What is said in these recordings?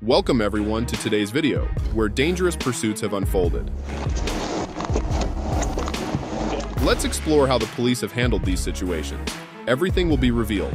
Welcome everyone to today's video, where dangerous pursuits have unfolded. Let's explore how the police have handled these situations. Everything will be revealed.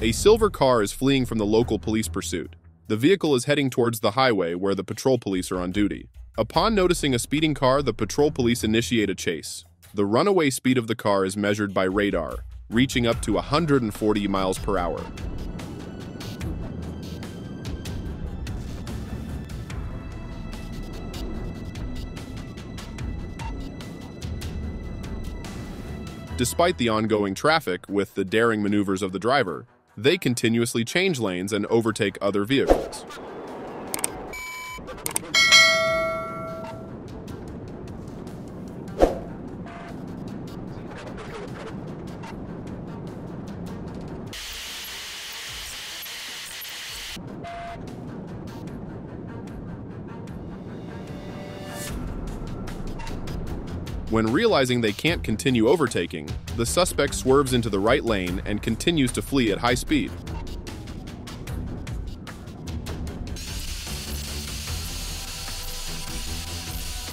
A silver car is fleeing from the local police pursuit. The vehicle is heading towards the highway where the patrol police are on duty. Upon noticing a speeding car, the patrol police initiate a chase. The runaway speed of the car is measured by radar, reaching up to 140 miles per hour. Despite the ongoing traffic with the daring maneuvers of the driver, they continuously change lanes and overtake other vehicles. When realizing they can't continue overtaking, the suspect swerves into the right lane and continues to flee at high speed.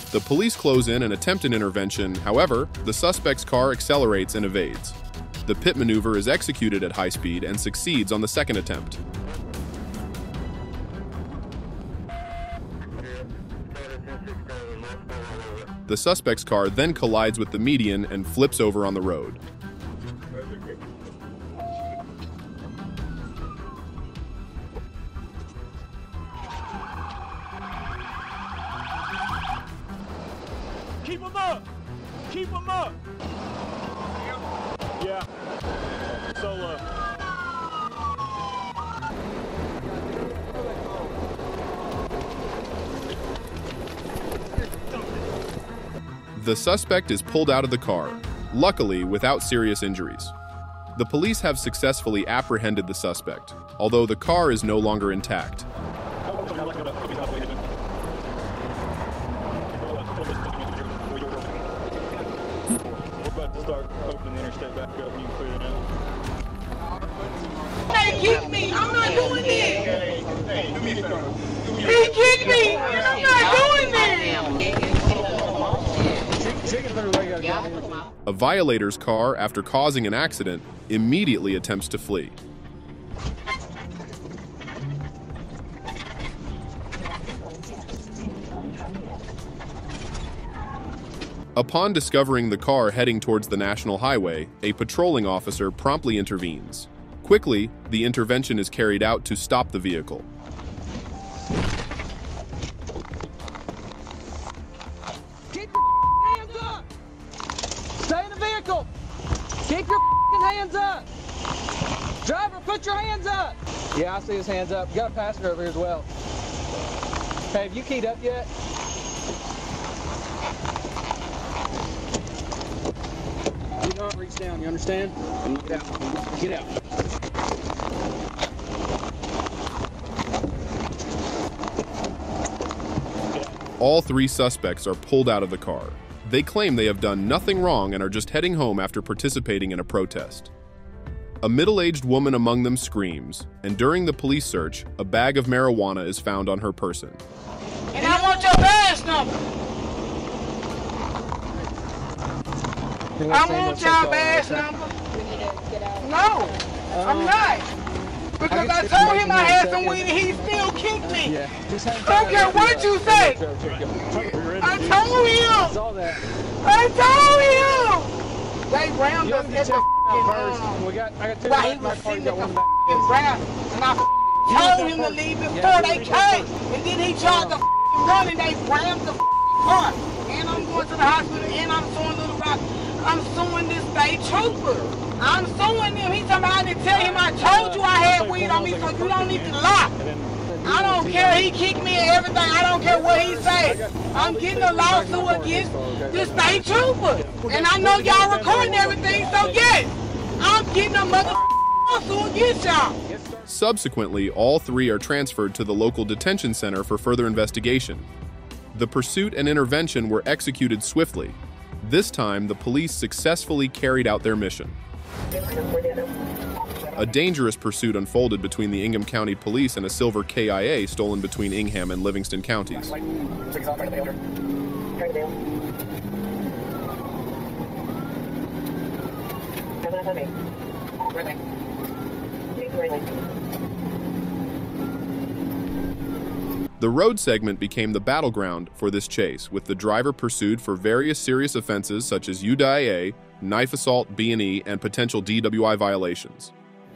The police close in and attempt an intervention, however, the suspect's car accelerates and evades. The pit maneuver is executed at high speed and succeeds on the second attempt. The suspect's car then collides with the median and flips over on the road. The suspect is pulled out of the car, luckily without serious injuries. The police have successfully apprehended the suspect, although the car is no longer intact. They kicked me. I'm not doing this. He kicked me, I'm not doing this. A violator's car, after causing an accident, immediately attempts to flee. Upon discovering the car heading towards the national highway, a patrolling officer promptly intervenes. Quickly, the intervention is carried out to stop the vehicle. Keep your hands up! Driver, put your hands up! Yeah, I see his hands up. You got a passenger over here as well. Hey, have you keyed up yet? Do not reach down, you understand? Get out. Get out. All three suspects are pulled out of the car. They claim they have done nothing wrong and are just heading home after participating in a protest. A middle-aged woman among them screams, and during the police search, a bag of marijuana is found on her person. And I want your badge number. I want your badge number. No, I'm not. Because I told him I had some weed and he still kicked me. Yeah. Just Don't care what you say. I told him. Saw that. I told him. They rammed You us have to at the first. um, We got, I got two while he in the was back part, sitting at the one in the ground. And I told him to leave before they came. And then he tried to f***ing run and they rammed the f***ing car. And I'm going to the hospital and I'm suing Little Rock. I'm suing this state trooper. I'm suing him. He talking about I didn't tell him I told you I had weed on me so you don't need to lie. I don't care. He kicked me and everything. I don't care what he say. I'm getting a lawsuit against the state trooper. And I know y'all recording everything, so yes, I'm getting a mother lawsuit against y'all. Subsequently, all three are transferred to the local detention center for further investigation. The pursuit and intervention were executed swiftly. This time, the police successfully carried out their mission. A dangerous pursuit unfolded between the Ingham County Police and a silver KIA stolen between Ingham and Livingston counties. The road segment became the battleground for this chase, with the driver pursued for various serious offenses such as UDIA, knife assault, B&E, and potential DWI violations.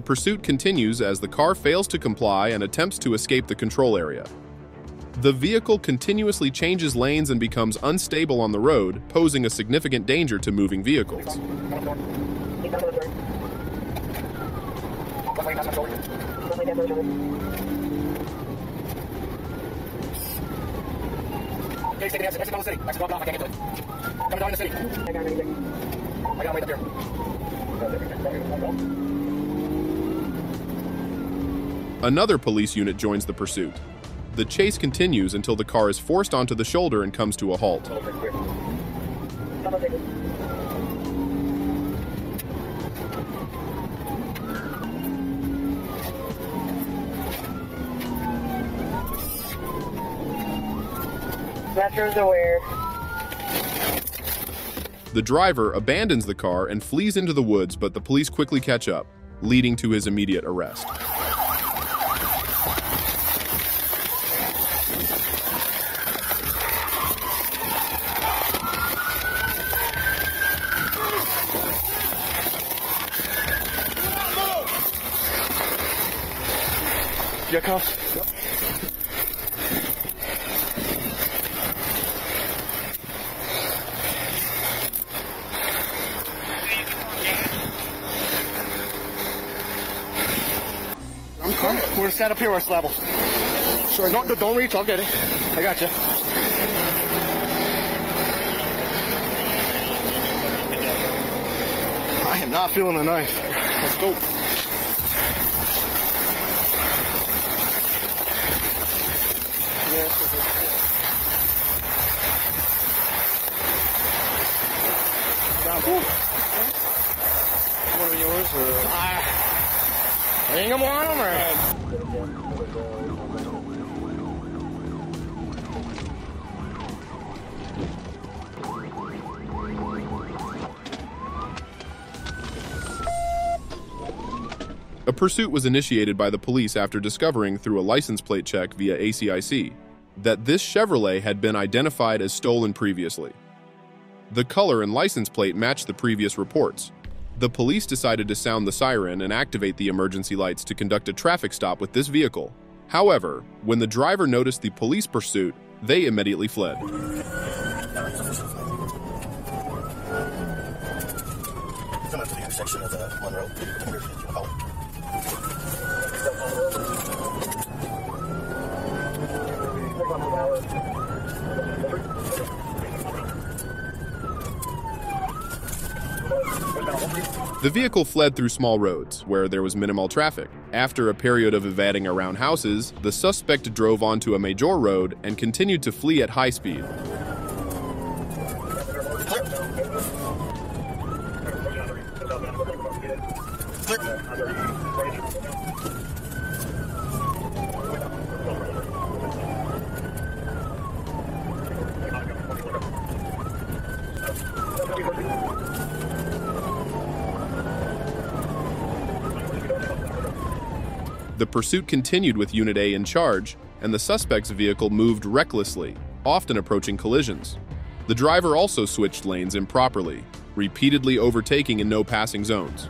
pursuit continues as the car fails to comply and attempts to escape the control area. The vehicle continuously changes lanes and becomes unstable on the road, posing a significant danger to moving vehicles. Another police unit joins the pursuit. The chase continues until the car is forced onto the shoulder and comes to a halt. Metro's aware. The driver abandons the car and flees into the woods, but the police quickly catch up, leading to his immediate arrest. You got cuffs? I'm coming. We're gonna stand up here where it's level. Sure. Don't, don't reach. I'll get it. I got you. I am not feeling the knife. Let's go. One of yours or? I think I'm on them or? A pursuit was initiated by the police after discovering through a license plate check via ACIC that this Chevrolet had been identified as stolen previously. The color and license plate matched the previous reports. The police decided to sound the siren and activate the emergency lights to conduct a traffic stop with this vehicle. However, when the driver noticed the police pursuit, they immediately fled. Come up to the intersection of uh, Monroe. Come here, if you help. The vehicle fled through small roads, where there was minimal traffic. After a period of evading around houses, the suspect drove onto a major road and continued to flee at high speed. The pursuit continued with Unit A in charge, and the suspect's vehicle moved recklessly, often approaching collisions. The driver also switched lanes improperly, repeatedly overtaking in no passing zones.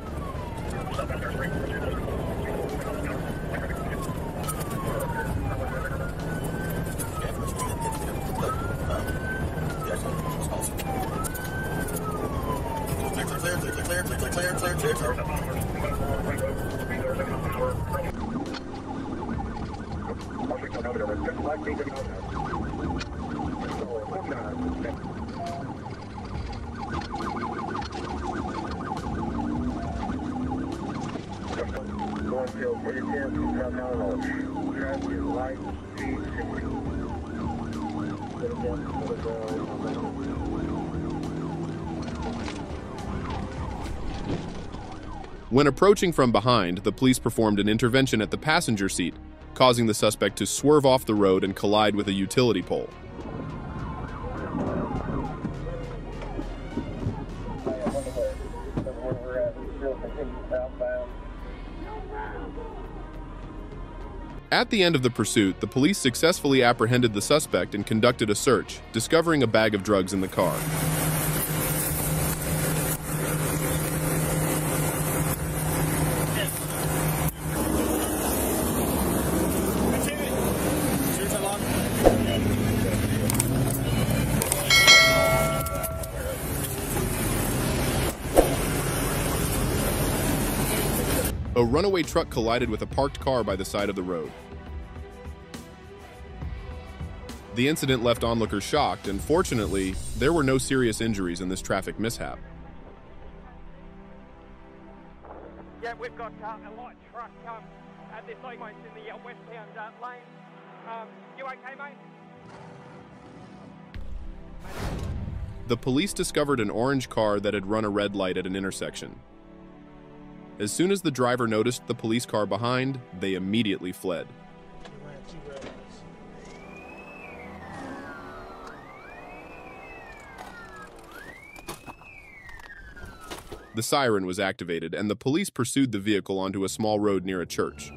Clear, clear, clear, clear, clear, clear, clear, clear. When approaching from behind, the police performed an intervention at the passenger seat, causing the suspect to swerve off the road and collide with a utility pole. At the end of the pursuit, the police successfully apprehended the suspect and conducted a search, discovering a bag of drugs in the car. Runaway truck collided with a parked car by the side of the road. The incident left onlookers shocked, and fortunately, there were no serious injuries in this traffic mishap. Yeah, we've got uh, a light truck um, at this almost in the uh, westbound uh, lane. Um, you okay, mate? The police discovered an orange car that had run a red light at an intersection. As soon as the driver noticed the police car behind, they immediately fled. The siren was activated, and the police pursued the vehicle onto a small road near a church.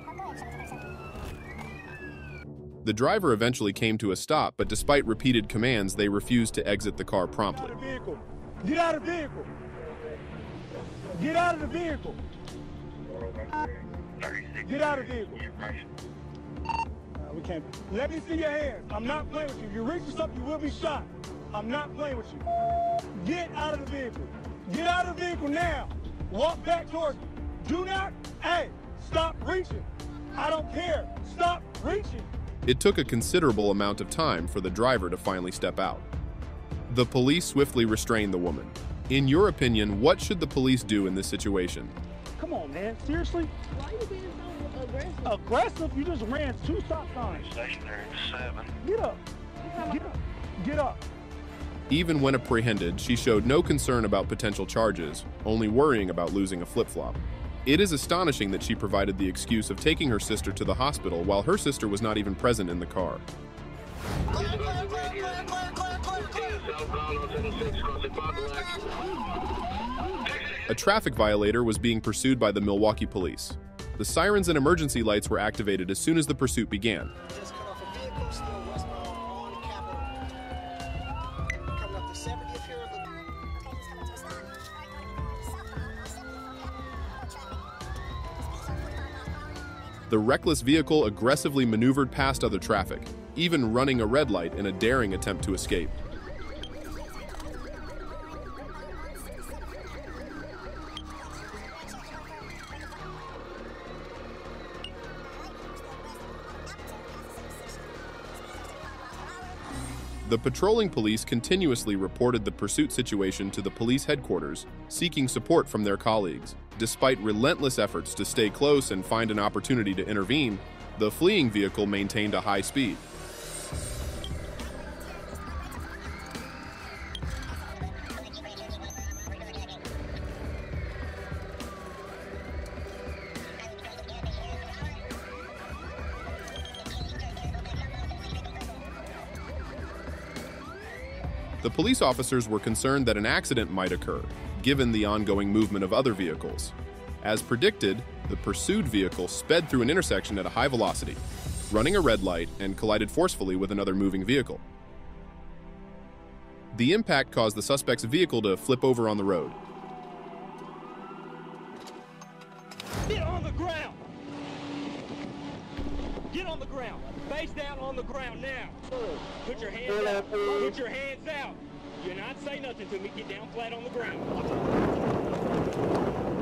The driver eventually came to a stop, but despite repeated commands, they refused to exit the car promptly. Get out of the vehicle. Get out of the vehicle. Get out of the vehicle. Uh, we can't. Let me see your hands. I'm not playing with you. If you reach for something, you will be shot. I'm not playing with you. Get out of the vehicle. Get out of the vehicle now. Walk back towards me. Do not. Hey, stop reaching. I don't care. Stop reaching. It took a considerable amount of time for the driver to finally step out. The police swiftly restrained the woman. In your opinion, what should the police do in this situation? Come on, man. Seriously? Why are you being so aggressive? Aggressive? You just ran two stop signs. Stationary seven. Get up. Get up. Get up. Even when apprehended, she showed no concern about potential charges, only worrying about losing a flip flop. It is astonishing that she provided the excuse of taking her sister to the hospital while her sister was not even present in the car. A traffic violator was being pursued by the Milwaukee police. The sirens and emergency lights were activated as soon as the pursuit began. Just cut off a vehicle still westbound on Capitol. Coming up to 70th here. The reckless vehicle aggressively maneuvered past other traffic, even running a red light in a daring attempt to escape. The patrolling police continuously reported the pursuit situation to the police headquarters, seeking support from their colleagues. Despite relentless efforts to stay close and find an opportunity to intervene, the fleeing vehicle maintained a high speed. Police officers were concerned that an accident might occur, given the ongoing movement of other vehicles. As predicted, the pursued vehicle sped through an intersection at a high velocity, running a red light and collided forcefully with another moving vehicle. The impact caused the suspect's vehicle to flip over on the road. Get on the ground! Get on the ground! Face down on the ground now! Put your hands out! Put your hands out! Do not say nothing to me. Get down flat on the ground.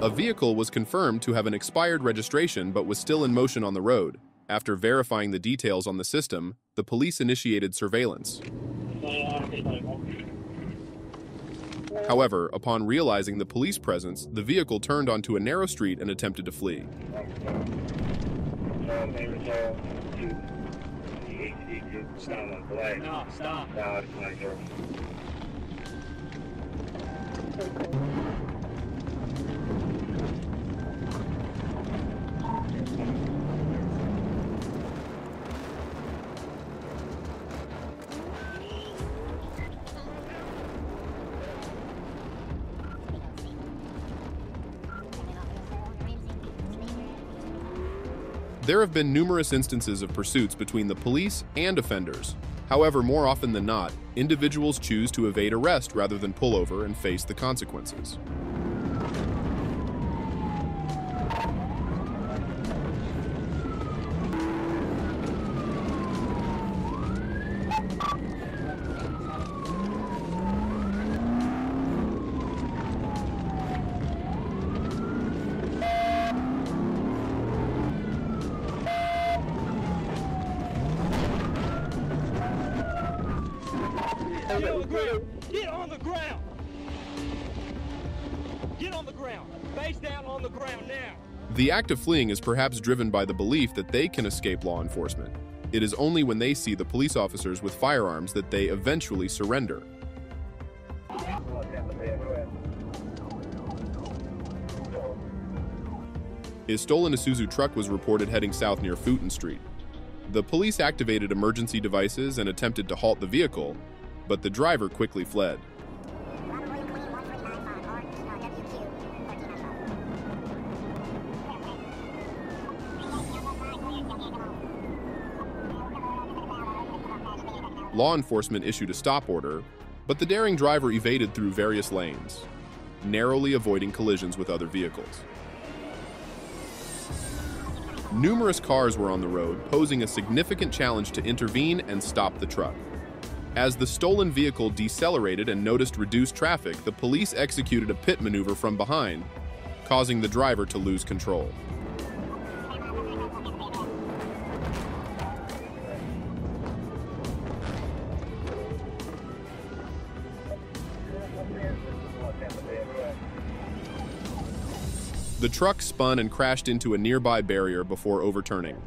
A vehicle was confirmed to have an expired registration but was still in motion on the road. After verifying the details on the system, the police initiated surveillance. However, upon realizing the police presence, the vehicle turned onto a narrow street and attempted to flee. No, stop. There have been numerous instances of pursuits between the police and offenders. However, more often than not, individuals choose to evade arrest rather than pull over and face the consequences. Get on the ground! Get on the ground! Get on the ground! Face down on the ground now! The act of fleeing is perhaps driven by the belief that they can escape law enforcement. It is only when they see the police officers with firearms that they eventually surrender. A stolen Isuzu truck was reported heading south near Fulton Street. The police activated emergency devices and attempted to halt the vehicle, but the driver quickly fled. Law enforcement issued a stop order, but the daring driver evaded through various lanes, narrowly avoiding collisions with other vehicles. Numerous cars were on the road, posing a significant challenge to intervene and stop the truck. As the stolen vehicle decelerated and noticed reduced traffic, the police executed a pit maneuver from behind, causing the driver to lose control. The truck spun and crashed into a nearby barrier before overturning.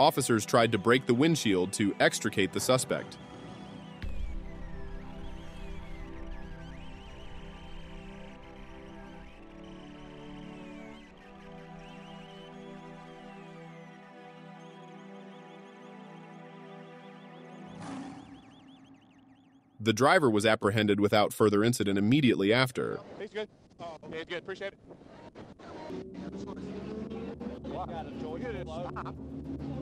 Officers tried to break the windshield to extricate the suspect. The driver was apprehended without further incident immediately after. He's good. Oh, okay, he's good. Appreciate it.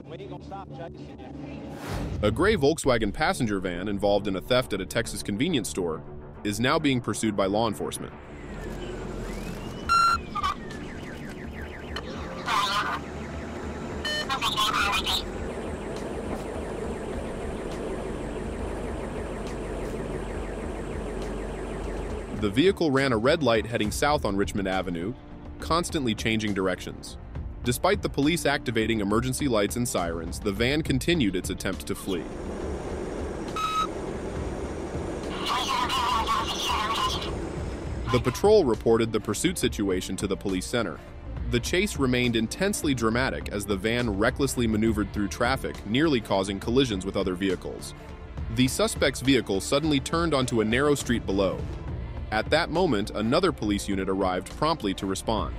We ain't gonna stop chasing you. A gray Volkswagen passenger van involved in a theft at a Texas convenience store is now being pursued by law enforcement. The vehicle ran a red light heading south on Richmond Avenue, constantly changing directions. Despite the police activating emergency lights and sirens, the van continued its attempt to flee. The patrol reported the pursuit situation to the police center. The chase remained intensely dramatic as the van recklessly maneuvered through traffic, nearly causing collisions with other vehicles. The suspect's vehicle suddenly turned onto a narrow street below. At that moment, another police unit arrived promptly to respond.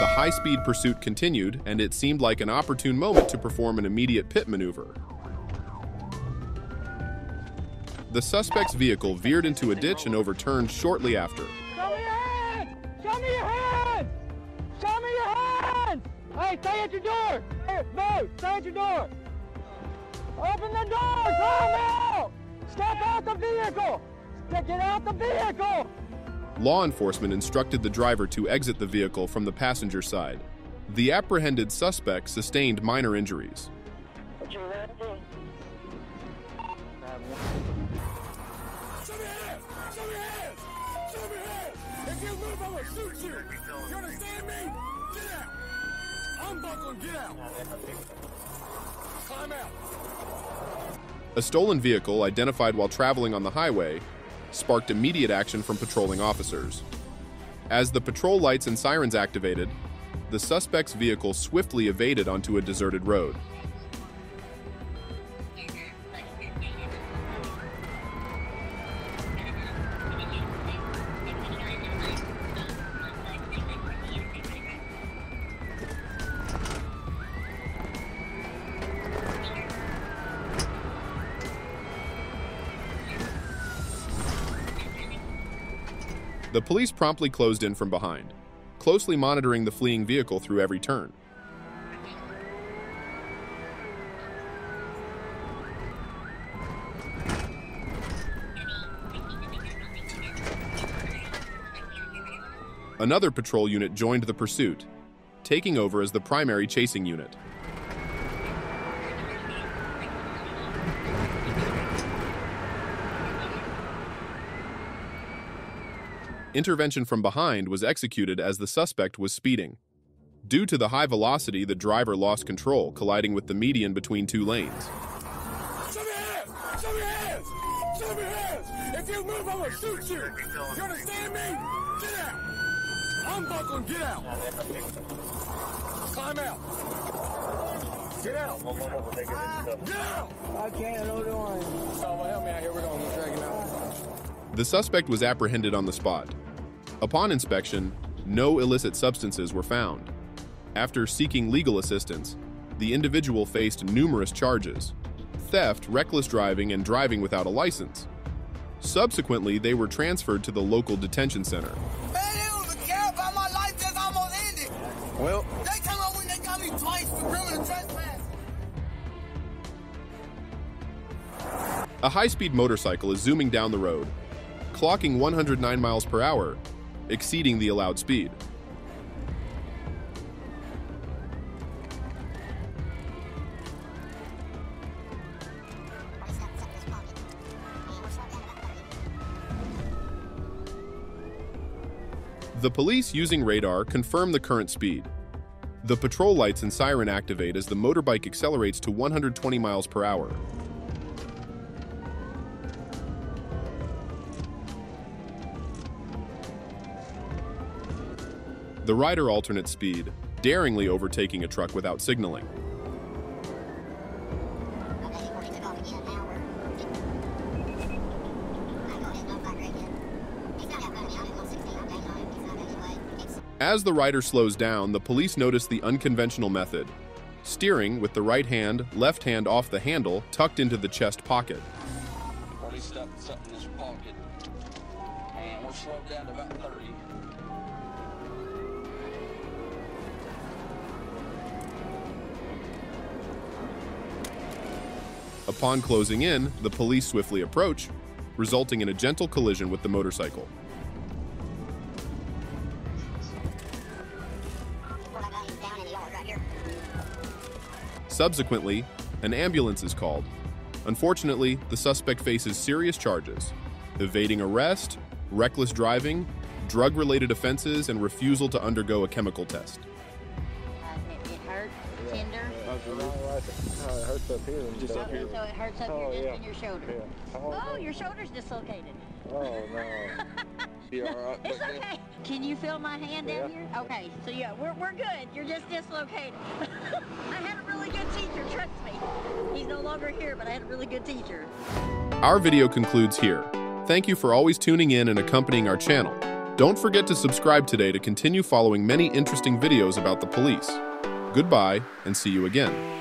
The high-speed pursuit continued, and it seemed like an opportune moment to perform an immediate pit maneuver. The suspect's vehicle veered into a ditch and overturned shortly after. Show me your hands! Show me your hands! Show me your hands! Hey, stay at your door! Stay at your door! Open the door! Come out! Step out the vehicle! Get out the vehicle! Law enforcement instructed the driver to exit the vehicle from the passenger side. The apprehended suspect sustained minor injuries. A stolen vehicle identified while traveling on the highway sparked immediate action from patrolling officers. As the patrol lights and sirens activated, the suspect's vehicle swiftly evaded onto a deserted road. The police promptly closed in from behind, closely monitoring the fleeing vehicle through every turn. Another patrol unit joined the pursuit, taking over as the primary chasing unit. Intervention from behind was executed as the suspect was speeding. Due to the high velocity, the driver lost control, colliding with the median between two lanes. Show me hands! Show me hands! Show me hands! If you move, I'm gonna shoot you! You understand me? Get out! Unbuckle and get out! Climb out! Get out! Get out! I can't hold on. Oh, well, help me out here. We're going to drag him out. The suspect was apprehended on the spot. Upon inspection, no illicit substances were found. After seeking legal assistance, the individual faced numerous charges theft, reckless driving, and driving without a license. Subsequently, they were transferred to the local detention center. Man, you don't care about my life that's almost ended. Well, They come up when they got me twice for criminal trespass. A high speed motorcycle is zooming down the road, clocking 109 miles per hour, exceeding the allowed speed. The police using radar confirm the current speed. The patrol lights and siren activate as the motorbike accelerates to 120 miles per hour. The rider alternate speed, daringly overtaking a truck without signaling. As the rider slows down, the police notice the unconventional method steering with the right hand, left hand off the handle, tucked into the chest pocket. Pocket. And we're slowed down to about 30. Upon closing in, the police swiftly approach, resulting in a gentle collision with the motorcycle. Subsequently, an ambulance is called. Unfortunately, the suspect faces serious charges evading arrest, reckless driving, drug related offenses, and refusal to undergo a chemical test. It hurts up here. Just up here. so it hurts up Oh, here, just yeah. in your shoulder. Yeah. Oh, your shoulder's dislocated. Oh, no. Be all right. It's okay. Can you feel my hand down here? Okay, so yeah, we're, we're good. You're just dislocated. I had a really good teacher, trust me. He's no longer here, but I had a really good teacher. Our video concludes here. Thank you for always tuning in and accompanying our channel. Don't forget to subscribe today to continue following many interesting videos about the police. Goodbye, and see you again.